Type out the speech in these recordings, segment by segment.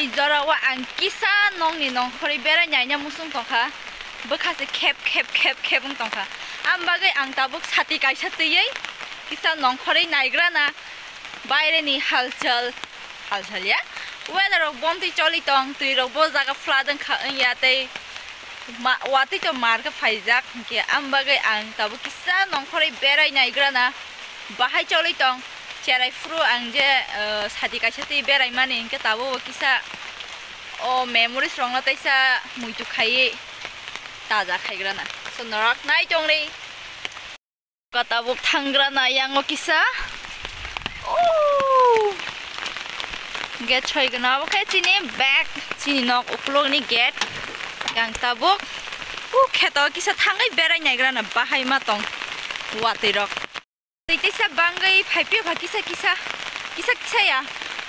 the Zora ang kisa nong ni nong kori bera nyai nyai musung tong ka bekas the cap cap cap ung tong am bagai ang tabuk sati kai sati yai kisa nong kori nai grana bayre ni hal chal ya wela ro bom ti choli tong tui ro bo zaga fladan ka ung ya te ma wati to mar ka fai zak ki am bagai ang tabuk kisa nong kori bera nyai grana bahai choli tong cerai fru angje eh, hati kaca ti berai mana yang kita tahu kisah oh memori strong lah sa muncul kayak taza kayi grana so norak naik jong ni kata buk tanggrana yang oh get choi grana buk sini back sini nok uklog ni get yang tabuk oh ketawa kisah tanggai berai nyai grana bahai matong watirok tisa bangai phaipi pha kisa kisa kisa kisa ya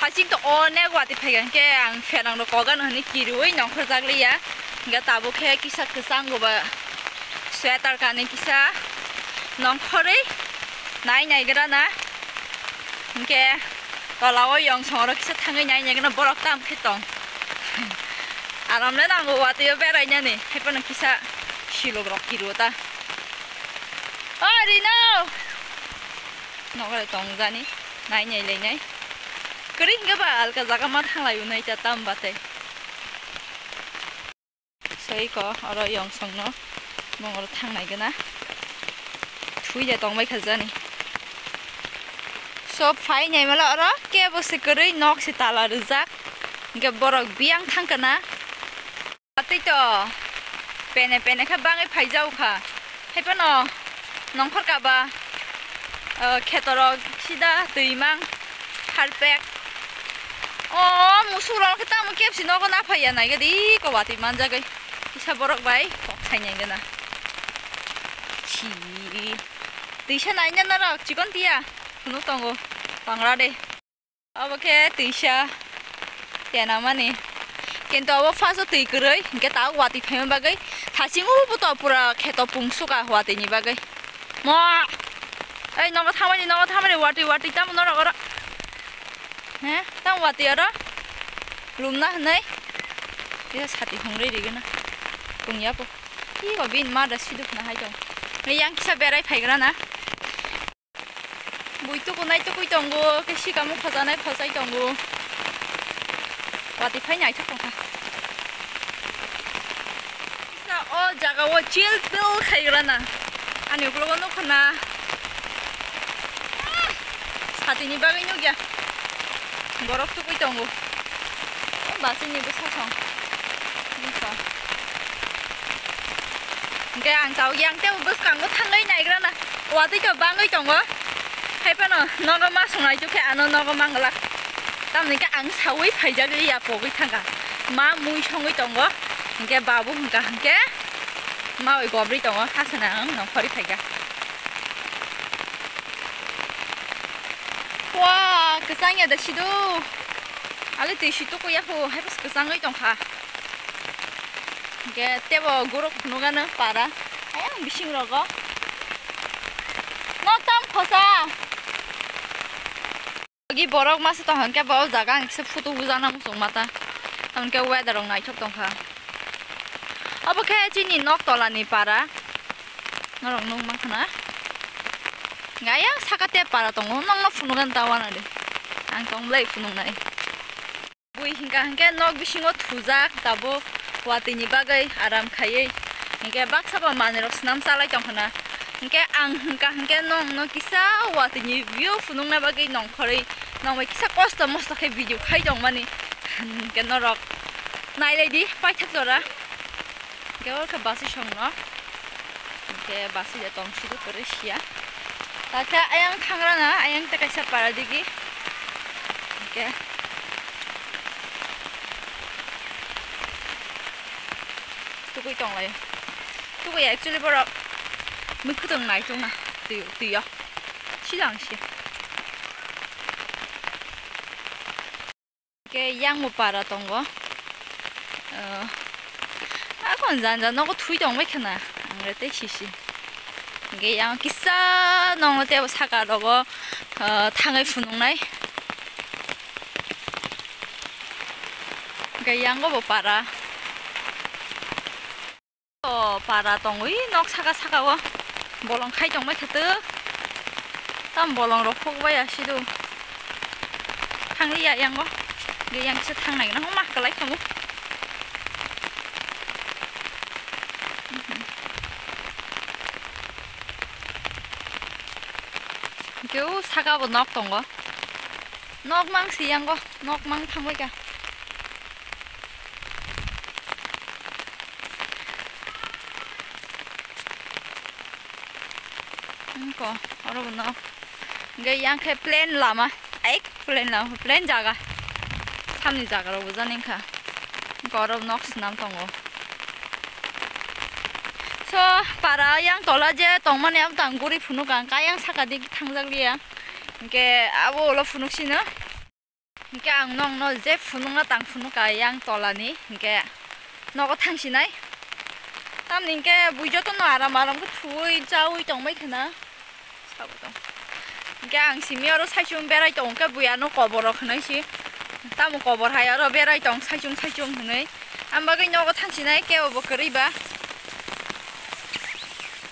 hasing to one wati phaigan ke ang phenang ro kogan hani kirui nong khojagli ya ga tabu khe kisa kisang go ba sweater kane kisa nong khore nai nai gra na ke kalau yang sore kita tangga nyanyi nyanyi kena borok tam ketong alam le nanggo wati yo berai nyane hepa nang kisa shilo grok kiru ta oh Rino no kare tong jani nai nyai le nyai kering ga ba alka jaga ma thang lai unai ta tam bate sei ko aro yong song, no? Mong aro thang nai gana thui ja tong mai khajani so phai nyai mala aro ke bo se kari nok se tala cái ge borok biang thang này bên to pene pene kha bangai phai jau kha hepa no. Nong khar ka ba. khetoro sida tuimang harpek oh musuro ka ta mu kep si no ko na phai ya nai ga di ko wati manja gai isa borok bai kok thai nyai gana chi tisha nai nya na rak chikon tia kuno tongo pangra de abo ke tisha tia na mani কিন্তু abo faso tui kuroi ke ta wati phema bagai thasing u bu to pura kheto pungsu ka wati ni bagai mo đi no ga thamani no ga thamani wati wati tam nó ra ora he tam wati ara lum na nai ya sati hongre ri gana pungya cái ki ko bin ma da siduk na chồng jong yang kisa phải phaigra na buitu ko nai to koi tongo ke sikamu khajanai khajai tongo wati phai nyai thak không sa o jaga wo chill pill khaigra na ani uklo no khana sati ni bagai no borok to koi basi ni song cái ăn tàu giang theo bus càng có thăng lấy này ra nè qua tới cho ba người chồng quá hay phải nó nó có má xuống này chú cái anh nó nó có mang cái là tao này cái ăn sau ấy phải ra cái gì bộ cái thằng cả má mui xong cái chồng quá cái bà bố cả cái má ấy gò đi chồng quá hát nào nó phải phải cả cái 哇，格桑也得许多，阿拉得许多个也好，还不是格桑个一种哈。给带我过了那个呢，把的，哎呀，没信了个，那当菩萨。cái bò rau mà sẽ tao hẳn cái bò giả gang sẽ phụ tu ra nằm xuống mặt ta, hẳn cái weather đồng này chụp đồng ha. À, bên kia chỉ nhìn nó to là nỉ para, nó rồng nung nông mà nào? nga yang sakate para tong nong na funungan tawana de. Ang tong blai funung nai bui hinga hangke nok bisingo thujak tabo watini bagai aram kaye. Hingga bak ba manero snam salai tong hna hingga ang hingga hangke nong no kisa watini view funung na bagai nong khori nong mai kisa kosta mosta ke video kai tong mani. Hingga norok. Nailai di pai tak dora Gawal ke basi shong no. hingga basi dia tong shiru peris ya. Tata ayang tangra na ayang taka sa paradigi. Okay. Tukui tong lai. Tukui actually para mình cứ từng này chung nè. Tiểu tiểu. Chỉ rằng gì. cái yang mo para tong go. Ờ. À còn dàn dàn nó có thui tong mấy cái nè. Anh lấy tới xí xí. 이게 양 기싸 농어 때 사가라고 어 탕을 푸는 날 gayang go para o para tongui nok saga saga wo bolong khai tongmai thatu tam bolong rok phok bai asidu thangli ya yang go gayang se thangnai na homa kalai thamu kiểu 사과 뭐 넣었던 거 녹망 시양 거 녹망 탐보이가 có 여러분 나 이게 양케 플랜 라마 에이 플랜 라마 플랜 자가 삼니 자가로 보자니까 여러분 넉스 남통고 para yang tola je tongman am tangguri phunuk kan ka yang sakadi thangjak thangjaglia ke abo lo phunuk sina ke ang nong no je phunu nga tang phunu ka yang tola ni ke nogo thangsinai tam ning ke bujo to no aram aram ko thui jawi tongmai khana sabu to ke ang simi aro saijum berai tong ke buya no kobor khanai si tam kobor hai aro berai tong saijum saijum hnai am bagai nogo thangsinai ke obo kariba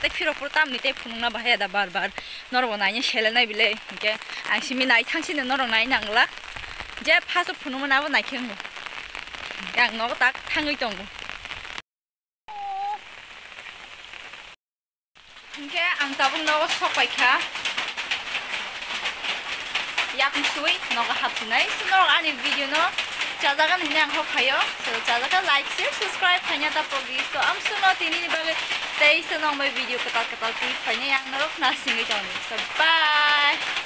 te phiro pru tam ni te phunu na bahaya da bar bar nor bona ni shele nai bile ke ang simi nai thang sin nor nai nangla je phaso phunu na bo nai kheng gang no tak thangui tong ke ang tabung no sok pai kha yak sui no ga hap nai sinor ani video no 자다간 니네 안 가요. So 자다가 like, share, subscribe 하냐 다 보기. So am suno tini ni bagay tayo sa nong may video katal katal kung hanya yang narok na singi So bye.